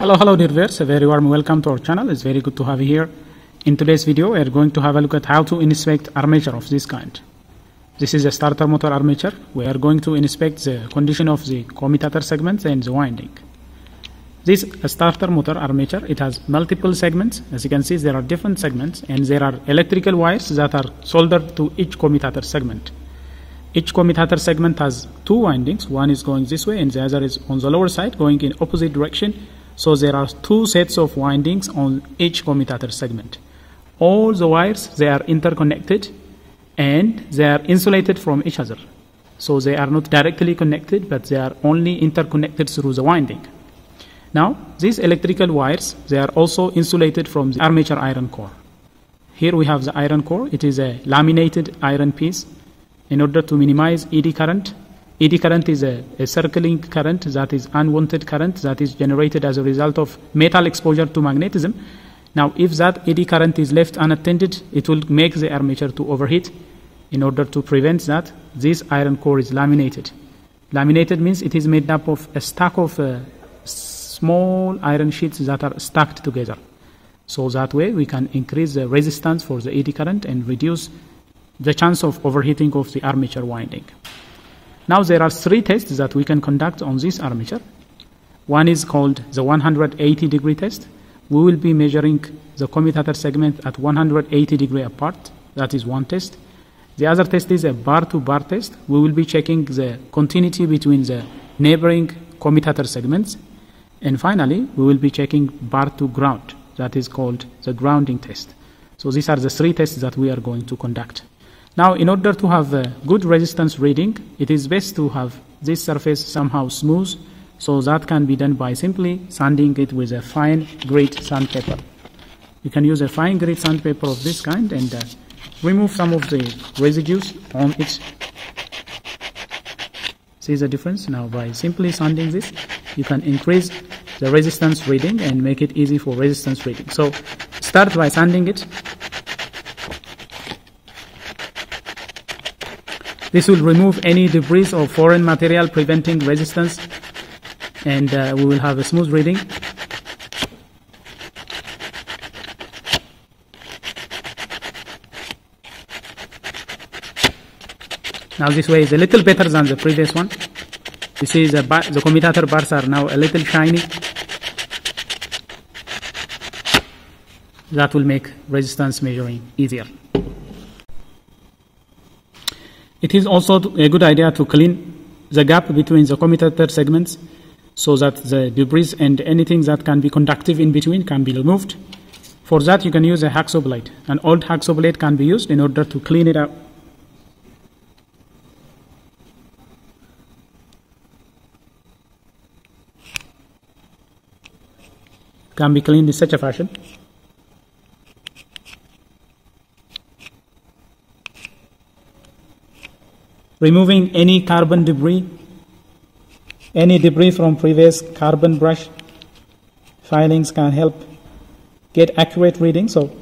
Hello, hello dear viewers. A very warm welcome to our channel. It's very good to have you here. In today's video, we are going to have a look at how to inspect armature of this kind. This is a starter motor armature. We are going to inspect the condition of the commutator segments and the winding. This starter motor armature, it has multiple segments. As you can see, there are different segments and there are electrical wires that are soldered to each commutator segment. Each commutator segment has two windings. One is going this way and the other is on the lower side going in opposite direction. So there are two sets of windings on each commutator segment. All the wires, they are interconnected and they are insulated from each other. So they are not directly connected, but they are only interconnected through the winding. Now, these electrical wires, they are also insulated from the armature iron core. Here we have the iron core. It is a laminated iron piece in order to minimize eddy current. Eddy current is a, a, circling current that is unwanted current that is generated as a result of metal exposure to magnetism. Now, if that eddy current is left unattended, it will make the armature to overheat. In order to prevent that, this iron core is laminated. Laminated means it is made up of a stack of uh, small iron sheets that are stacked together. So that way we can increase the resistance for the eddy current and reduce the chance of overheating of the armature winding. Now there are three tests that we can conduct on this armature. One is called the 180 degree test. We will be measuring the commutator segment at 180 degree apart. That is one test. The other test is a bar to bar test. We will be checking the continuity between the neighboring commutator segments and finally, we will be checking bar to ground. That is called the grounding test. So these are the three tests that we are going to conduct. Now, in order to have a good resistance reading, it is best to have this surface somehow smooth. So that can be done by simply sanding it with a fine grit sandpaper. You can use a fine grit sandpaper of this kind and uh, remove some of the residues on it. See the difference? Now, by simply sanding this, you can increase the resistance reading and make it easy for resistance reading. So start by sanding it. This will remove any debris or foreign material preventing resistance and uh, we will have a smooth reading. Now this way is a little better than the previous one. You see the, the commutator bars are now a little shiny. That will make resistance measuring easier. It is also a good idea to clean the gap between the commutator segments so that the debris and anything that can be conductive in between can be removed. For that, you can use a hacksaw blade. An old hacksaw blade can be used in order to clean it up. can be cleaned in such a fashion. Removing any carbon debris, any debris from previous carbon brush filings can help get accurate reading. So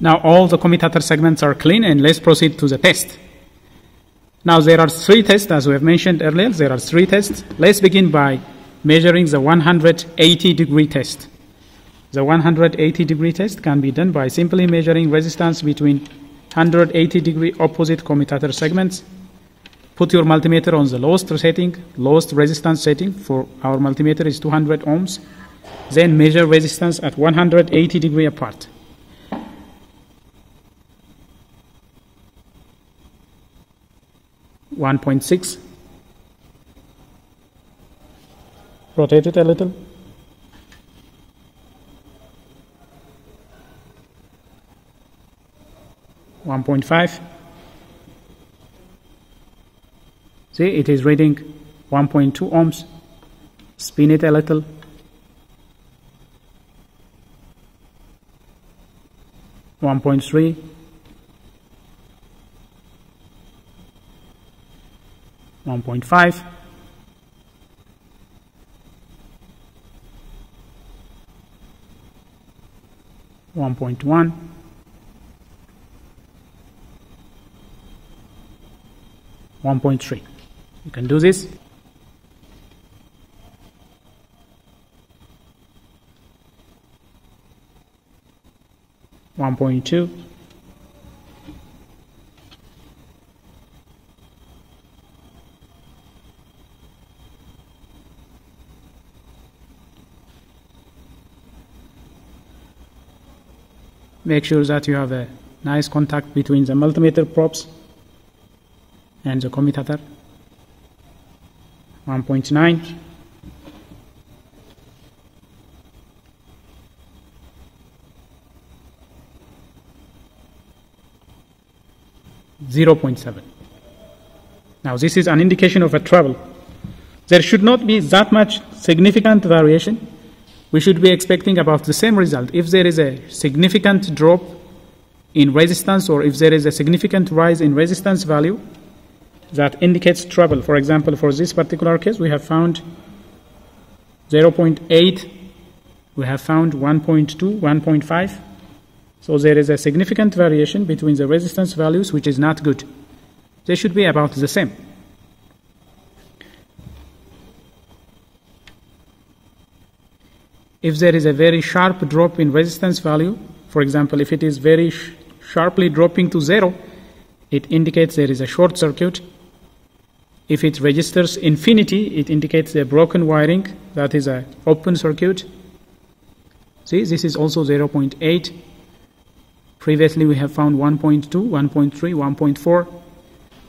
Now all the commutator segments are clean and let's proceed to the test. Now there are three tests as we have mentioned earlier. There are three tests. Let's begin by measuring the 180 degree test. The 180 degree test can be done by simply measuring resistance between 180 degree opposite commutator segments. Put your multimeter on the lowest setting, lowest resistance setting for our multimeter is 200 ohms. Then measure resistance at 180 degree apart. 1.6. Rotate it a little. One point five. See, it is reading 1.2 ohms. Spin it a little. One point three. One point five, one point one, one point three. You can do this. 1.2 make sure that you have a nice contact between the multimeter probes and the commutator 1.9 0.7. Now this is an indication of a trouble. There should not be that much significant variation. We should be expecting about the same result. If there is a significant drop in resistance or if there is a significant rise in resistance value, that indicates trouble. For example, for this particular case, we have found 0.8, we have found 1.2, 1.5, so there is a significant variation between the resistance values, which is not good. They should be about the same. If there is a very sharp drop in resistance value, for example, if it is very sh sharply dropping to zero, it indicates there is a short circuit. If it registers infinity, it indicates a broken wiring, that is an open circuit. See, this is also 0.8 Previously we have found 1.2, 1.3, 1.4.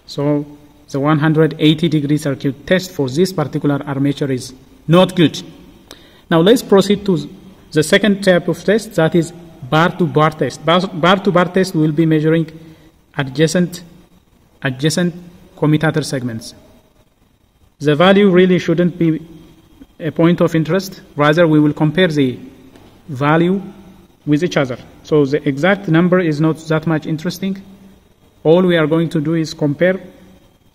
So the 180 degree circuit test for this particular armature is not good. Now let's proceed to the second type of test that is bar to bar test. Bar to bar test will be measuring adjacent adjacent commutator segments. The value really shouldn't be a point of interest. Rather, we will compare the value with each other. So the exact number is not that much interesting. All we are going to do is compare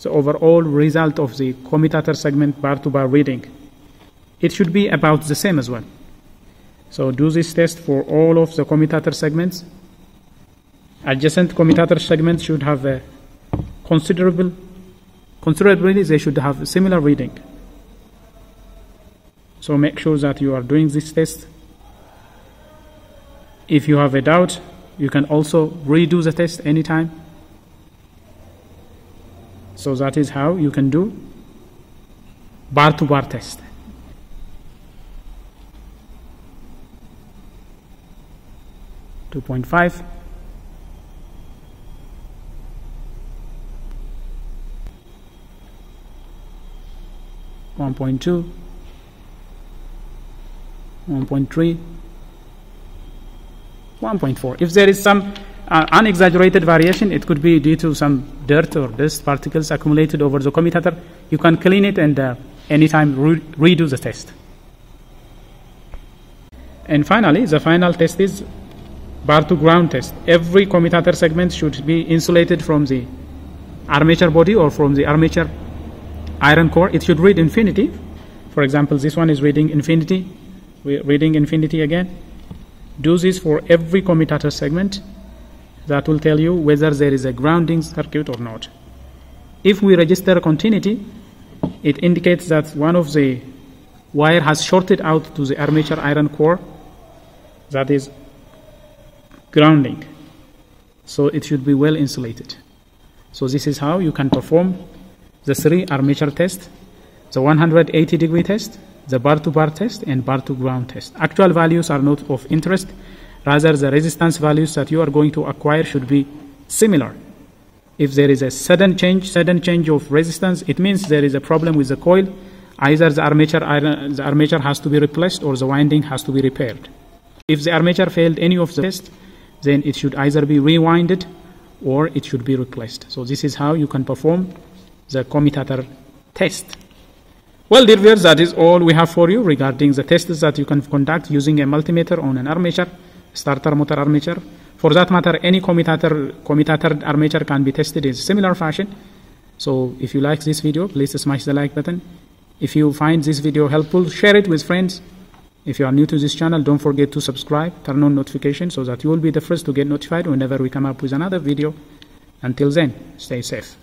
the overall result of the commutator segment bar to bar reading. It should be about the same as well. So do this test for all of the commutator segments. Adjacent commutator segments should have a considerable, considerably they should have a similar reading. So make sure that you are doing this test if you have a doubt, you can also redo the test anytime. So that is how you can do bar to bar test. Two point five. One point two. One point three. 1.4. If there is some uh, unexaggerated variation, it could be due to some dirt or dust particles accumulated over the commutator. You can clean it and uh, anytime re redo the test. And finally, the final test is bar to ground test. Every commutator segment should be insulated from the armature body or from the armature iron core. It should read infinity. For example, this one is reading infinity. We're reading infinity again do this for every commutator segment that will tell you whether there is a grounding circuit or not. If we register continuity, it indicates that one of the wire has shorted out to the armature iron core that is grounding. So it should be well insulated. So this is how you can perform the three armature test, the 180 degree test, the bar to bar test and bar to ground test. Actual values are not of interest. Rather, the resistance values that you are going to acquire should be similar. If there is a sudden change, sudden change of resistance, it means there is a problem with the coil. Either the armature, the armature has to be replaced or the winding has to be repaired. If the armature failed any of the tests, then it should either be rewinded or it should be replaced. So this is how you can perform the commutator test. Well, dear viewers, that is all we have for you regarding the tests that you can conduct using a multimeter on an armature, starter motor armature. For that matter, any commutator, commutator armature can be tested in similar fashion. So if you like this video, please smash the like button. If you find this video helpful, share it with friends. If you are new to this channel, don't forget to subscribe, turn on notifications so that you will be the first to get notified whenever we come up with another video. Until then, stay safe.